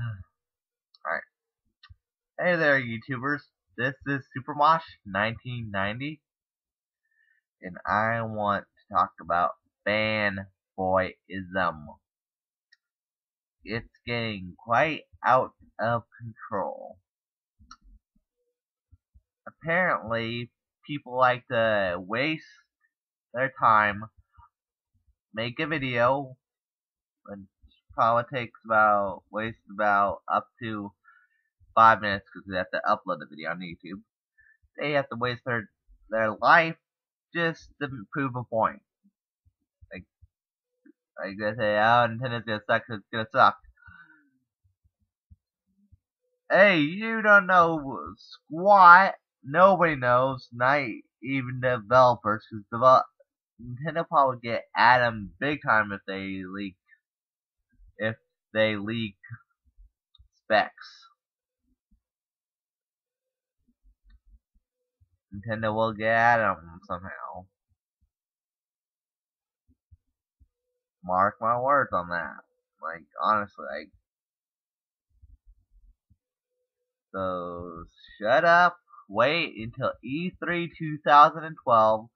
Alright. Hey there, YouTubers. This is Supermosh1990. And I want to talk about fanboyism. It's getting quite out of control. Apparently, people like to waste their time, make a video, and takes about waste about up to five minutes because they have to upload the video on YouTube. They have to waste their their life just to prove a point. Like, like they say, oh, Nintendo's gonna suck, it's gonna suck. Hey, you don't know squat. Nobody knows, not even developers, because develop Nintendo probably get Adam big time if they leak if they leak specs. Nintendo will get at them somehow. Mark my words on that. Like, honestly, like. So, shut up, wait until E3 2012,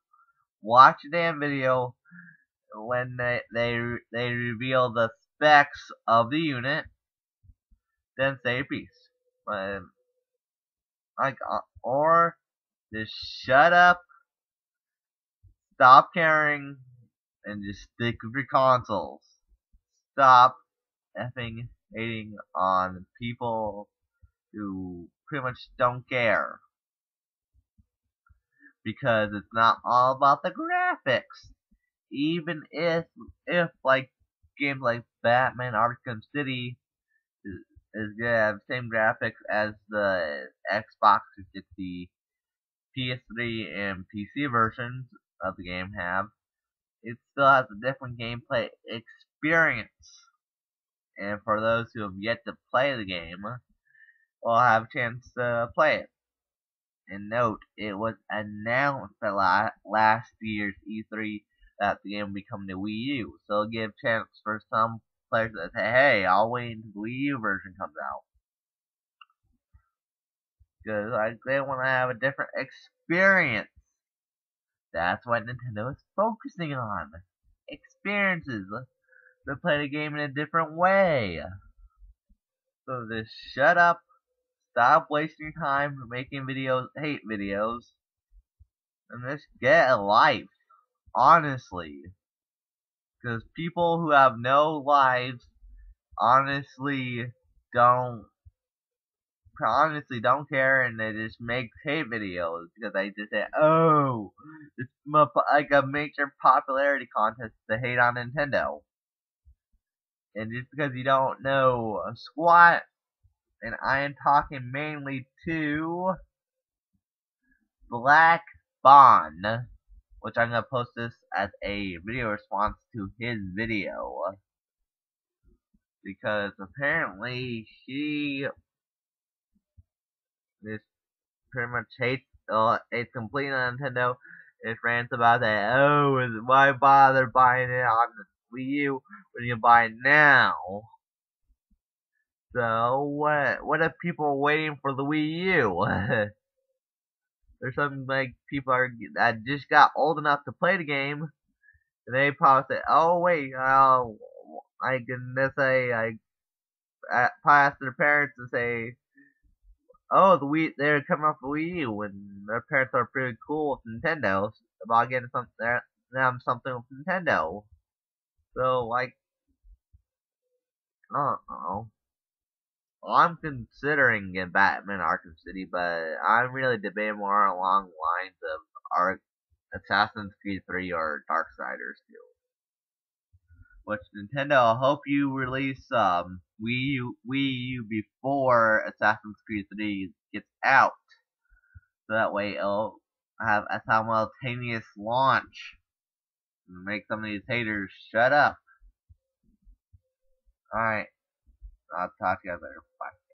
watch a damn video when they, they, they reveal the specs of the unit, then say peace. But, like, uh, or just shut up, stop caring, and just stick with your consoles. Stop effing hating on people who pretty much don't care. Because it's not all about the graphics. Even if, if like games like Batman Arkham City is, is gonna have the same graphics as the Xbox 360, PS3, and PC versions of the game have, it still has a different gameplay experience. And for those who have yet to play the game, will have a chance to play it. And note, it was announced at last year's E3 that the game become the Wii U. So it'll give chance for some players to say, hey, I'll wait until the Wii U version comes out. Because they want to have a different experience. That's what Nintendo is focusing on. Experiences. To play the game in a different way. So just shut up. Stop wasting time making videos, hate videos. And just get a life honestly. Because people who have no lives honestly don't honestly don't care and they just make hate videos because they just say, oh, it's like a major popularity contest to hate on Nintendo. And just because you don't know a squat, and I am talking mainly to Black Bond which I'm going to post this as a video response to his video. Because apparently she just pretty much hates, uh, hates completely on Nintendo. It rants about that, oh, why bother buying it on the Wii U when you buy it now? So, what, what if people are waiting for the Wii U? or something like people are that just got old enough to play the game, and they probably say, "Oh wait, uh, I can just say I pass their parents and say." Oh, the Wii, they're coming off the Wii U, and their parents are pretty cool with Nintendo about getting something, them something with Nintendo. So, like, I don't know. I'm considering Batman Arkham City, but I'm really debating more along lines of Ar Assassin's Creed 3 or Darksiders 2. Which Nintendo, I hope you release um, Wii U, Wii U before Assassin's Creed 3 gets out. So that way it'll have a simultaneous launch. And Make some of these haters shut up. Alright. I'll talk to you later. Bye.